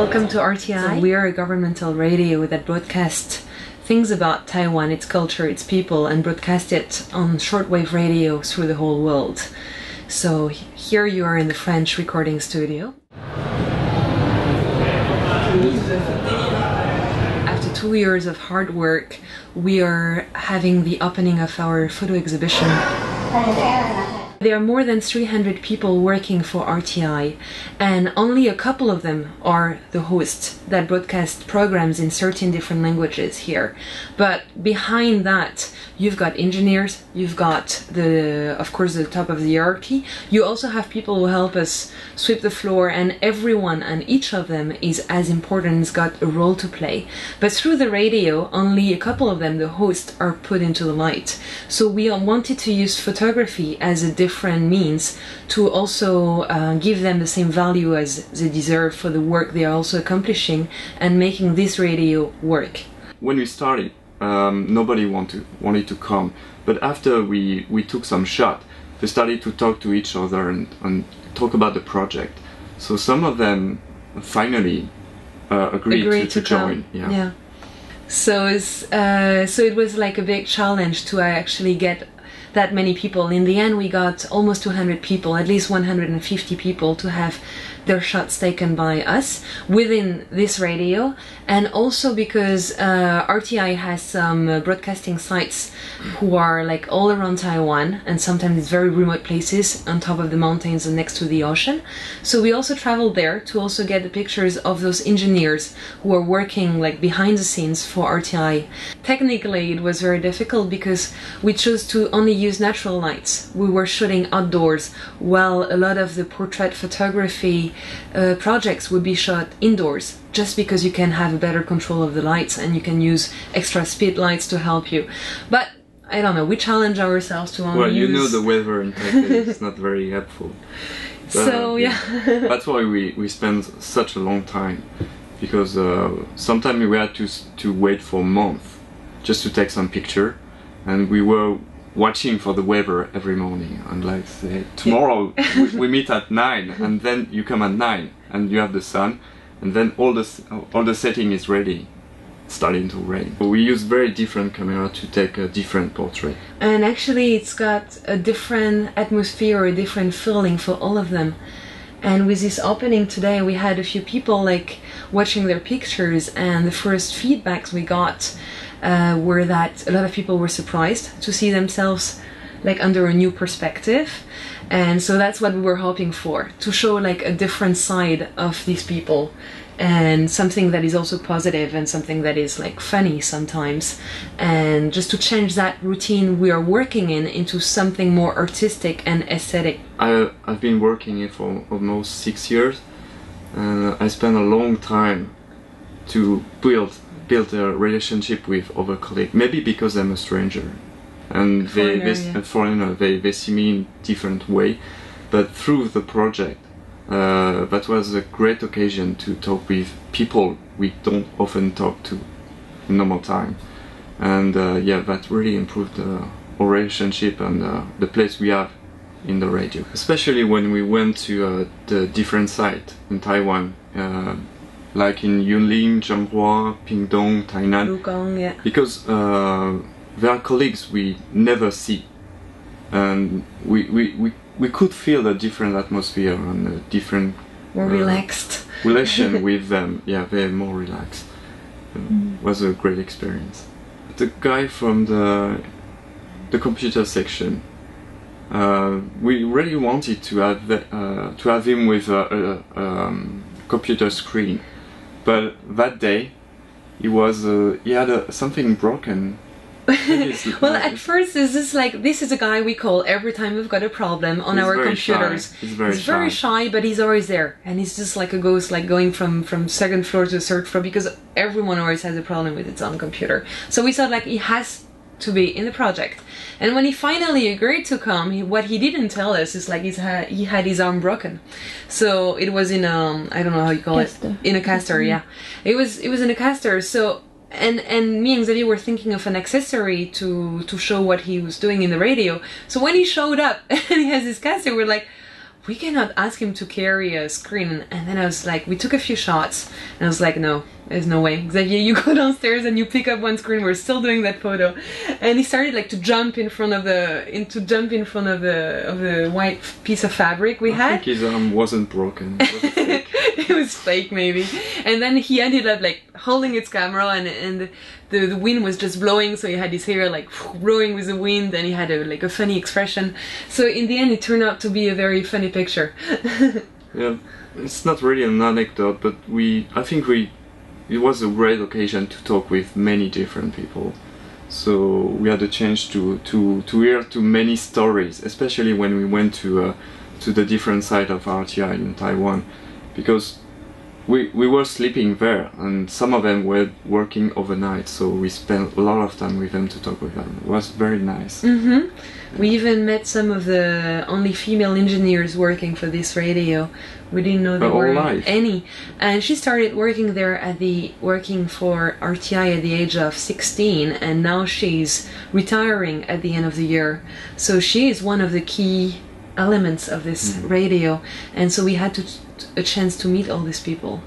welcome to RTI. So we are a governmental radio that broadcasts things about Taiwan, its culture, its people, and broadcast it on shortwave radio through the whole world. So here you are in the French recording studio. After two years of hard work, we are having the opening of our photo exhibition. There are more than 300 people working for RTI, and only a couple of them are the hosts that broadcast programs in certain different languages here. But behind that, you've got engineers, you've got the, of course, the top of the hierarchy. You also have people who help us sweep the floor, and everyone and each of them is as important, has got a role to play. But through the radio, only a couple of them, the hosts, are put into the light. So we wanted to use photography as a different different means to also uh, give them the same value as they deserve for the work they are also accomplishing and making this radio work. When we started, um, nobody wanted wanted to come, but after we we took some shot, they started to talk to each other and, and talk about the project. So some of them finally uh, agreed, agreed, to, to, join. Yeah. yeah. So it's uh, so it was like a big challenge to actually get that many people. In the end, we got almost 200 people, at least 150 people to have their shots taken by us within this radio and also because uh, RTI has some uh, broadcasting sites who are like all around Taiwan and sometimes it's very remote places on top of the mountains and next to the ocean. So we also traveled there to also get the pictures of those engineers who are working like behind the scenes for RTI. Technically it was very difficult because we chose to only use natural lights. We were shooting outdoors while a lot of the portrait photography uh, projects would be shot indoors just because you can have a better control of the lights and you can use extra speed lights to help you. But I don't know, we challenge ourselves to only Well, you use... know the weather in Taipei is not very helpful. But, so, yeah. That's why we, we spend such a long time because uh, sometimes we had to, to wait for a month just to take some picture and we were watching for the weather every morning and like say tomorrow we, we, meet at 9 and then you come at 9 and you have the sun and then all the all the setting is ready starting to rain. We use very different camera to take a different portrait. And actually it's got a different atmosphere or a different feeling for all of them and with this opening today we had a few people like watching their pictures and the first feedbacks we got uh, were that a lot of people were surprised to see themselves like under a new perspective. And so that's what we were hoping for to show like a different side of these people and something that is also positive and something that is like funny sometimes and just to change that routine we are working in into something more artistic and aesthetic I, i've been working here for almost six years and i spent a long time to build build a relationship with other colleagues. Maybe because I'm a stranger and they, foreigner, they, yeah. foreigner, they, they see me in different way. But through the project, uh, that was a great occasion to talk with people we don't often talk to in normal time. And uh, yeah, that really improved uh, our relationship and uh, the place we have in the radio. Especially when we went to uh, the different site in Taiwan. Uh, like in Yunlin, Changhua, Pingdong, Tainan. Lugong, yeah. Because uh, there are colleagues we never see, and we, we, we, we could feel a different atmosphere and a different more uh, relaxed relation with them. Yeah, they're more relaxed. Mm. was a great experience. The guy from the the computer section. Uh, we really wanted to have the, uh, to have him with a, a, a um, computer screen but that day, he was uh, he had a, something broken. well, at first, this is like this is a guy we call every time we've got a problem on he's our computers. Shy. He's very he's shy. very shy, but he's always there, and he's just like a ghost, like going from from second floor to third floor because everyone always has a problem with its own computer. So we thought like he has to be in the project. And when he finally agreed to come, he, what he didn't tell us is like he's ha- he had his arm broken. So it was in um I don't know how you call caster. it in a caster. Mm-hmm. Yeah, it was it was in a caster. So and and me and Xavier were thinking of an accessory to to show what he was doing in the radio. So when he showed up and he has his caster, we're like we cannot ask him to carry a screen. And then I was like, we took a few shots, and I was like, no, there's no way. Xavier, you go downstairs and you pick up one screen. We're still doing that photo. And he started like to jump in front of the, in, to jump in front of the of the white piece of fabric we I had. I think his arm wasn't broken. It was it was fake maybe and then he ended up like holding its camera and and the, the wind was just blowing so he had his hair like blowing with the wind and he had a like a funny expression so in the end it turned out to be a very funny picture yeah, it's not really an anecdote, but we, I think we, it was a great occasion to talk with many different people. So we had a chance to to to hear to many stories, especially when we went to uh, to the different side of RTI in Taiwan, because we we were sleeping there, and some of them were working overnight. So we spent a lot of time with them to talk with them. It was very nice. hmm we even met some of the only female engineers working for this radio we didn't know there were life. any and she started working there at the working for rti at the age of 16 and now she's retiring at the end of the year so she is one of the key elements of this radio and so we had to a chance to meet all these people